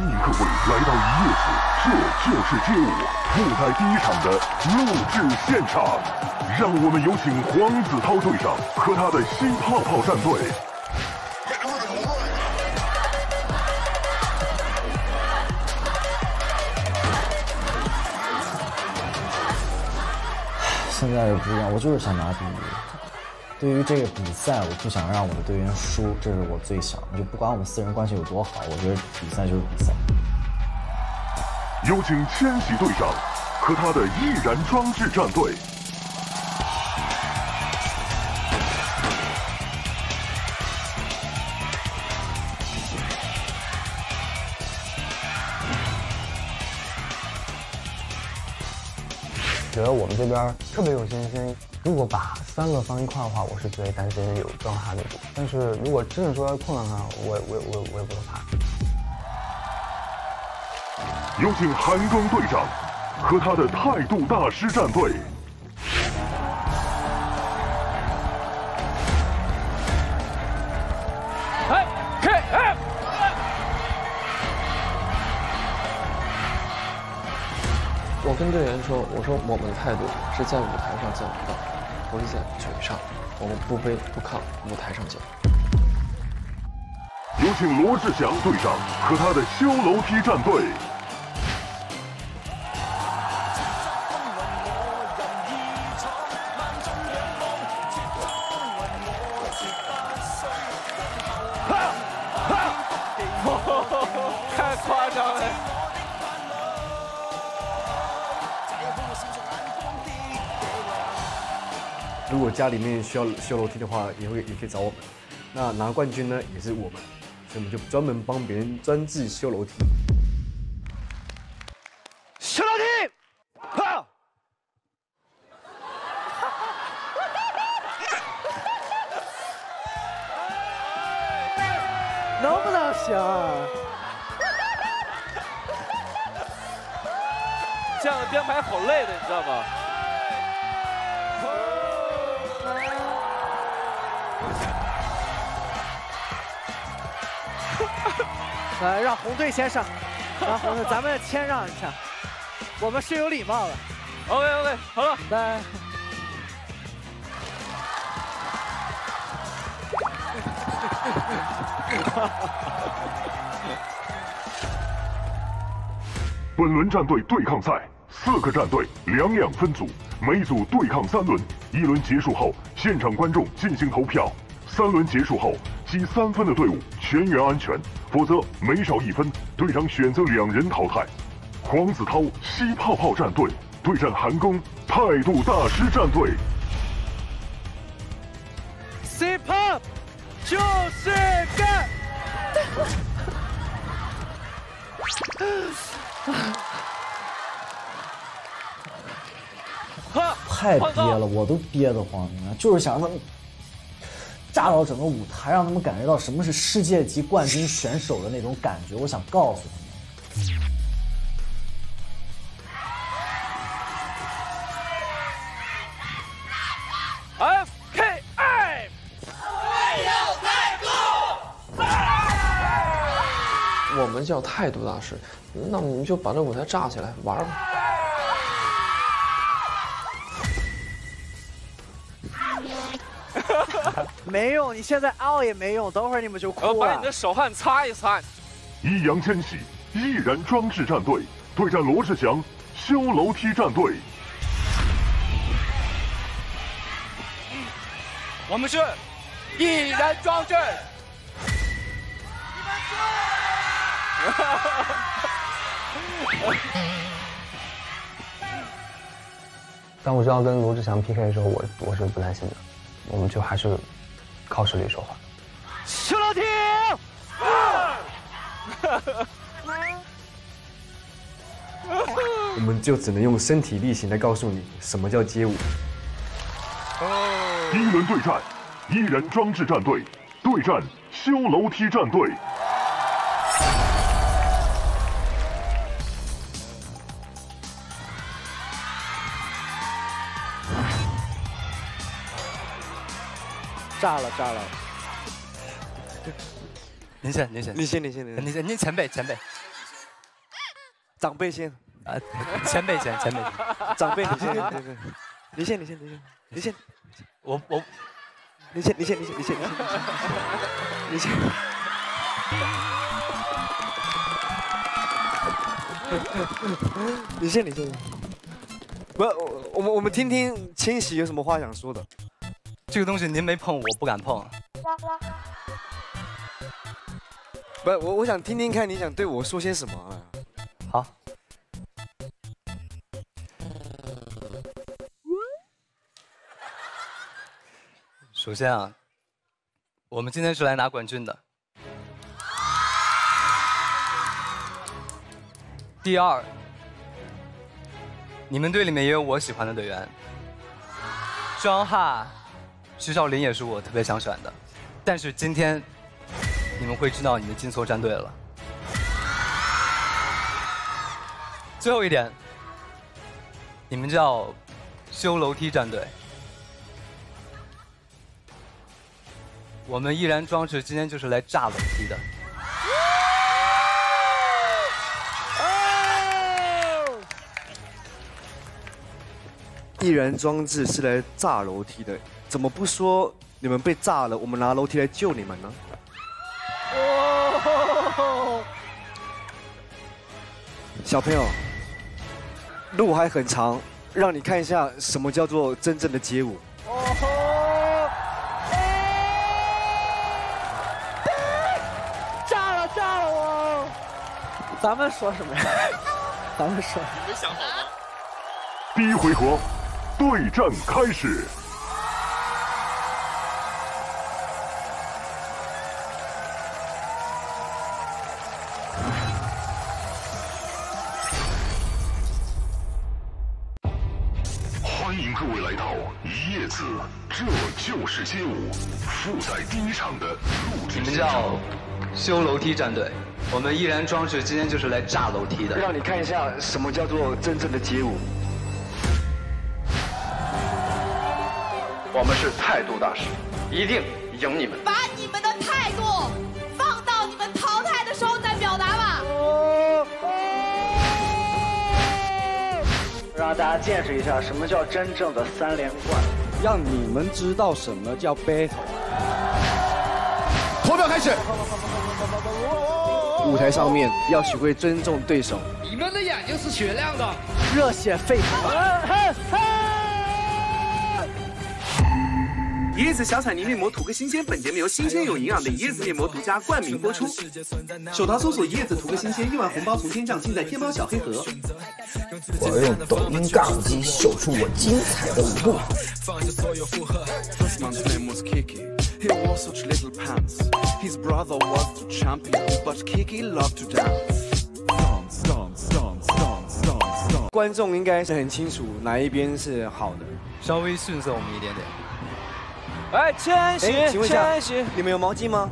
欢迎各位来到一夜市，这就是街舞舞台第一场的录制现场，让我们有请黄子韬队长和他的新泡泡战队。现在也不一样，我就是想拿第一。对于这个比赛，我不想让我的队员输，这是我最想。就不管我们四人关系有多好，我觉得比赛就是比赛。有请千玺队长和他的易燃装置战队。觉得我们这边特别有信心。如果把三个放一块的话，我是最担心有撞他那种。但是如果真的说要碰到他，我我我我也不会怕。有请韩庚队长和他的态度大师战队。我跟队员说：“我说我们的态度是在舞台上讲的，不是在嘴上。我们不卑不亢，舞台上讲。”有请罗志祥队长和他的修楼梯战队。如果家里面需要修楼梯的话，也会也可以找我们。那拿冠军呢，也是我们，所以我们就专门帮别人专治修楼梯。修楼梯，哈！能不能行？这样的编排好累的，你知道吗？来，让红队先上，让红队，咱们谦让一下，我们是有礼貌的。OK OK，好了，来。本轮战队对抗赛，四个战队两两分组，每组对抗三轮。一轮结束后，现场观众进行投票。三轮结束后，积三分的队伍全员安全，否则每少一分，队长选择两人淘汰。黄子韬吸泡泡战队对战韩庚态度大师战队。C pop 就是干！太憋了，我都憋得慌。就是想让他们炸到整个舞台，让他们感觉到什么是世界级冠军选手的那种感觉。我想告诉他们。F K I，我们叫态度大师，那我们就把这舞台炸起来玩吧。没用，你现在傲也没用，等会儿你们就哭了我把你的。手汗擦一擦。易烊千玺易燃装置战队对战罗志祥修楼梯战队。我们是易燃装置。但我知道跟罗志祥 PK 的时候，我我是不担心的，我们就还是靠实力说话。修楼梯，我们就只能用身体力行来告诉你什么叫街舞。第一轮对战，一人装置战队对战修楼梯战队。炸了炸了！您先，您先，你先，你先，你先。您先，您前辈，前辈。长辈先，啊，前辈先，前辈先。长辈你先，你先，你先，你先，你先，你先，我我你先，你先，你先，你先，你先，你先，你先。不，我我们我们听听千玺有什么话想说的。这个东西您没碰，我不敢碰。不，我我想听听看你想对我说些什么啊？好。首先啊，我们今天是来拿冠军的。第二，你们队里面也有我喜欢的队员，庄汉、徐少林也是我特别想选的，但是今天你们会知道你们进错战队了。最后一点，你们叫修楼梯战队。我们依然装饰今天就是来炸楼梯的。易燃装置是来炸楼梯的，怎么不说你们被炸了，我们拿楼梯来救你们呢？小朋友，路还很长，让你看一下什么叫做真正的街舞。炸了炸了我！咱们说什么呀？咱们说。你没想好吗？第一回合，对战开始。欢迎各位来到一叶子，这就是街舞。附在第一场的录制你们叫修楼梯战队，我们依然装置今天就是来炸楼梯的。让你看一下什么叫做真正的街舞。我们是态度大师，一定赢你们。把你们的态度放到你们淘汰的时候再表达吧。让大家见识一下什么叫真正的三连冠。让你们知道什么叫 battle。投票开始。舞台上面要学会尊重对手。你们的眼睛是雪亮的。热血沸腾！一椰子小彩泥面膜，涂个新鲜。本节目由新鲜有营养的椰子面膜独家冠名播出。首淘搜索“椰子涂个新鲜”，亿万红包从天降，尽在天猫小黑盒。我要用抖音杠机秀出我精彩的舞步。观众应该是很清楚哪一边是好的，稍微顺色我们一点点。哎，千玺请问一下你们有毛巾吗？